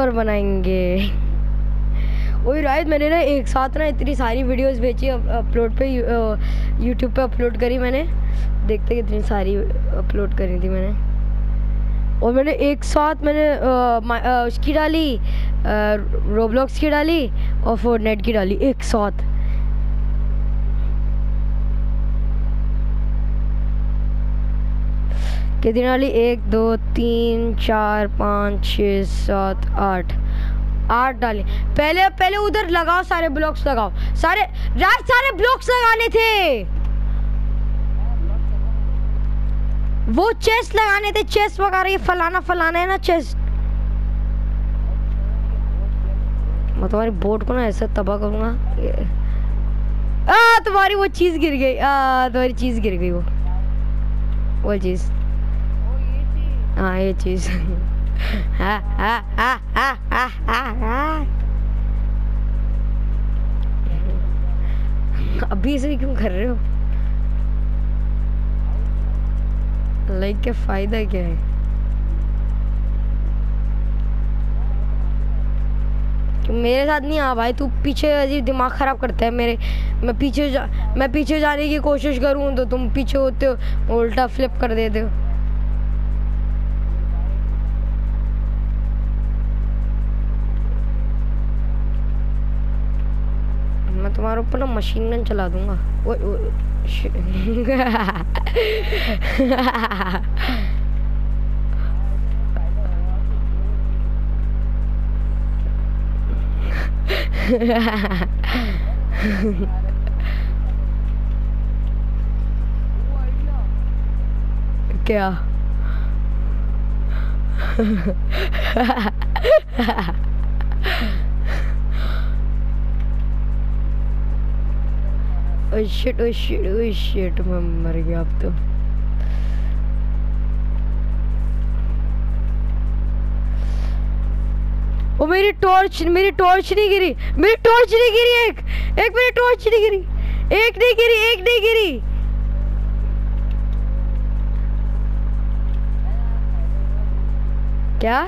और बनाएँगे। वही राय मैंने ना एक साथ ना इतनी सारी वीडियोस भेजी अपलोड पे यूट्यूब पे अपलोड करी मैंने। देखते कितनी सारी अपलोड करी थी मैंने। और मैंने एक साथ मैंने आ, आ, उसकी डाली रोब्लॉक्स की डाली और फोर्टनाइट की डाली एक साथ। कितनी डाली एक, दो, तीन, चार, पाँच, छः, सात, आठ। आठ डाली। पहले पहले उधर लगाओ, सारे ब्लॉक्स लगाओ। सारे राज सारे ब्लॉक्स लगाने थे। वो चेस्ट लगाने थे। चेस्ट वगैरह, ये फलाना फलाना है ना चेस्ट मैं तुम्हारी बोट को ना ऐसे तबाह करूँगा आ, तुम्हारी वो चीज़ गिर गई। आ, तुम्हारी चीज़ गिर गई वो। वो चीज़। हाँ ये चीज़ अभी से क्यों कर रहे हो? लाइक के फ़ायदा क्या? है मेरे साथ नहीं आ भाई? तू पीछे अजीब दिमाग खराब करता है मेरे। मैं पीछे जा, मैं पीछे जाने की कोशिश करूँ तो तुम पीछे होते हो, उल्टा फ्लिप कर देते हो। मैं तुम्हारे ऊपर ना मशीन गन चला दूँगा वो, वो, श- क्या शिट शिट शिट मैं मर गया अब तो ओ मेरी टॉर्च मेरी टॉर्च नहीं गिरी। मेरी टॉर्च नहीं गिरी एक। एक मेरी टॉर्च नहीं गिरी। एक नहीं गिरी, एक नहीं गिरी। क्या?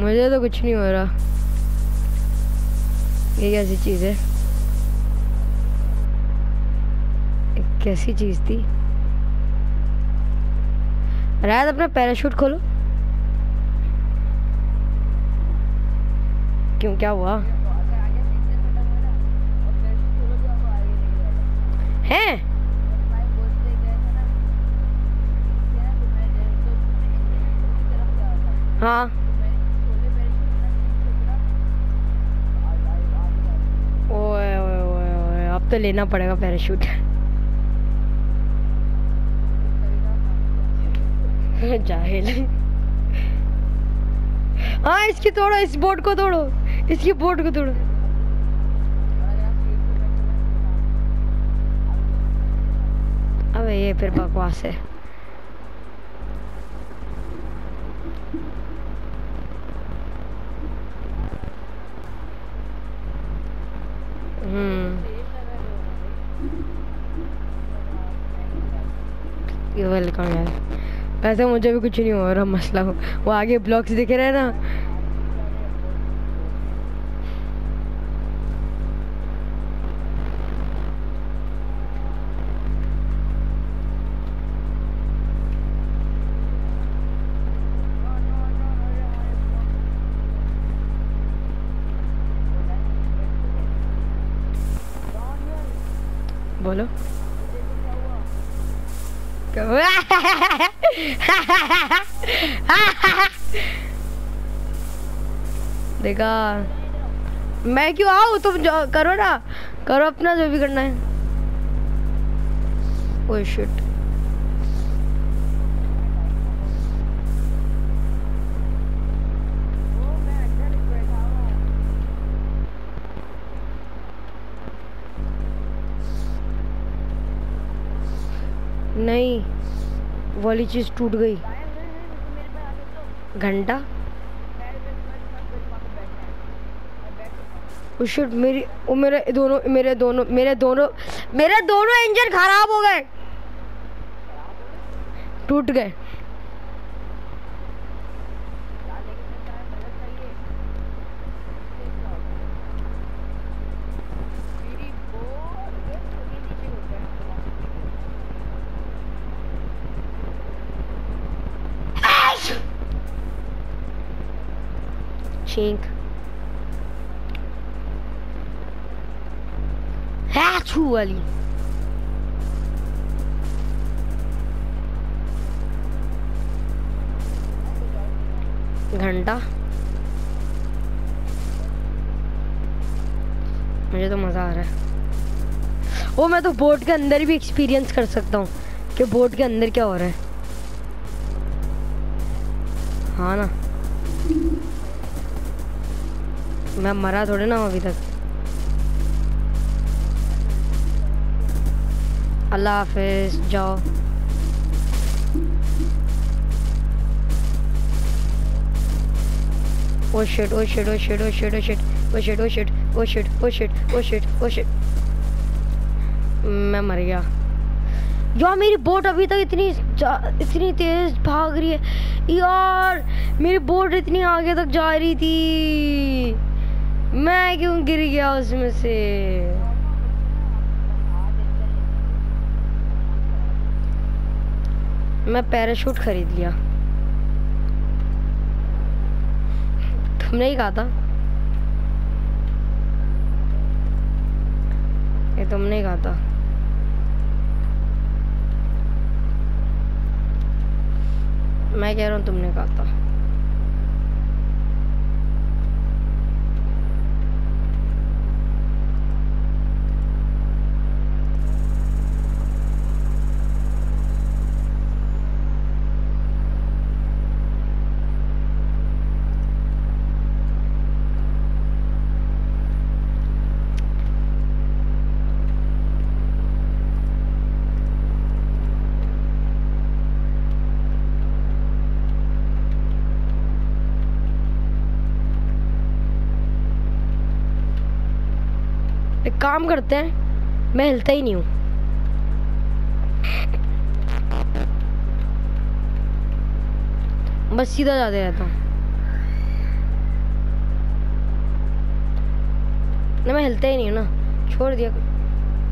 मुझे तो कुछ नहीं हो रहा। ये कैसी चीज़ है। ये कैसी चीज़ थी। रायत, अपना पैराशूट खोलो। क्यों, क्या हुआ? हैं? हाँ। तो लेना पड़ेगा पैराशूट जाहिल। हाँ इसकी तोड़ो, इस बोर्ड को तोड़ो। इसकी बोर्ड को तोड़ो। अबे ये फिर बकवास है। हम्म। ये वेलकम यार। वैसे मुझे भी कुछ नहीं हो रहा मसला। हो वो आगे ब्लॉक्स दिख रहे हैं ना। बोलो। देखा। मैं क्यों आऊँ? तुम करो ना। करो अपना जो भी करना है। ओह शिट नहीं, वाली चीज़ टूट गई। घंटा? शिट मेरी, ओ मेरे दोनों मेरे दोनों मेरे दोनों मेरे दोनों इंजन खराब हो गए। टूट गए। छू वाली घंटा मुझे तो मज़ा आ रहा है। वो मैं तो बोट के अंदर भी एक्सपीरियंस कर सकता हूँ कि बोट के अंदर क्या हो रहा है। हाँ ना। मैं मरा थोड़े ना अभी तक। अल्लाह हाफिज जाओ ओ shit oh shit oh shit oh shit oh shit oh shit oh shit oh shit oh shit oh shit oh shit मैं मर गया यार मेरी बोट अभी तक इतनी इतनी तेज भाग रही है यार मेरी बोट इतनी आगे तक जा रही थी मैं क्यों गिर गया उसमें से. मैं पैराशूट खरीद लिया। तुमने ही कहा था। ये तुमने ही कहा था। मैं कह रहा हूँ तुमने कहा था। काम करते हैं, मैं हिलता ही नहीं हूँ। बस सीधा जाते रहता हूँ। ना, मैं हिलता ही नहीं हूँ ना। छोड़ दिया।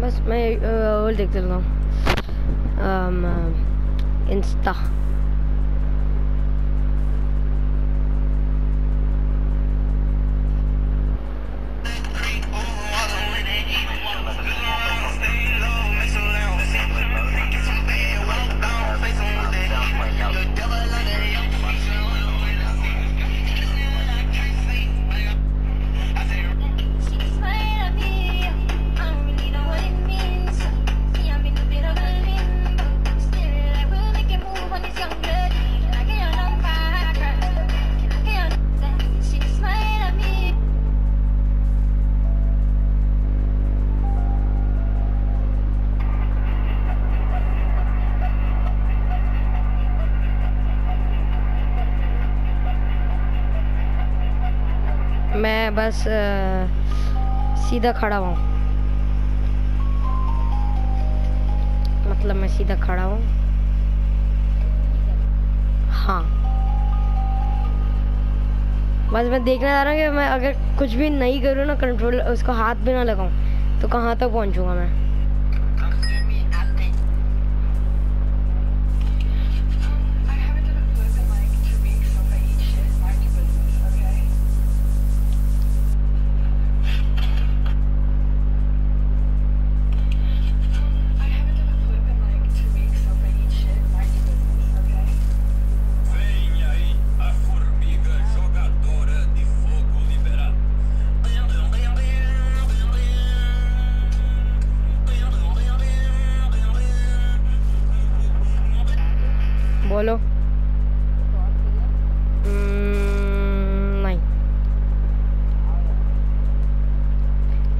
बस मैं और देखते रहता हूँ। इंस्टा। मैं बस आ, सीधा खड़ा हूँ। मतलब मैं सीधा खड़ा हूँ। हाँ। बस मैं देखना चाह रहा हूँ कि मैं अगर कुछ भी नहीं करूँ ना कंट्रोल उसको हाथ भी ना लगाऊँ तो कहाँ तक तो पहुँचूँगा मैं?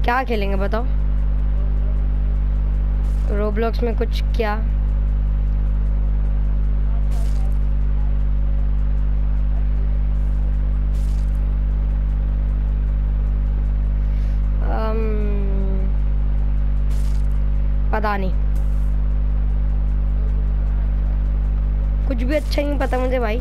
क्या खेलेंगे बताओ? रोब्लॉक्स में कुछ क्या? Um, पता नहीं। कुछ भी अच्छा नहीं पता मुझे भाई।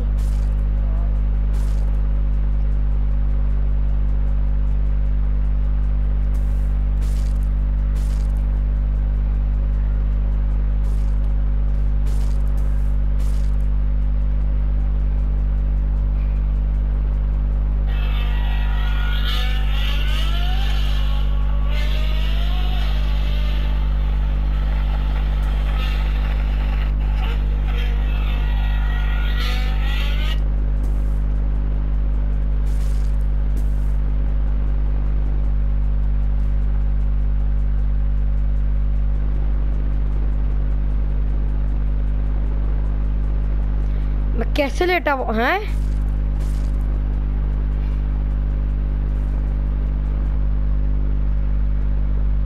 कैसे लेटा वो हैं?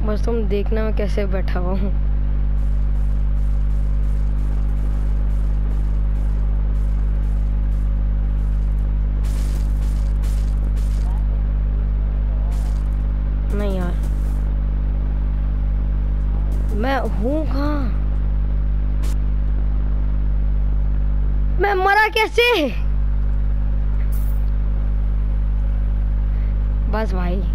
बस तुम देखना मैं कैसे बैठा हुआ हूँ। नहीं यार। मैं हूँ कहाँ मैं मरा कैसे? बस भाई।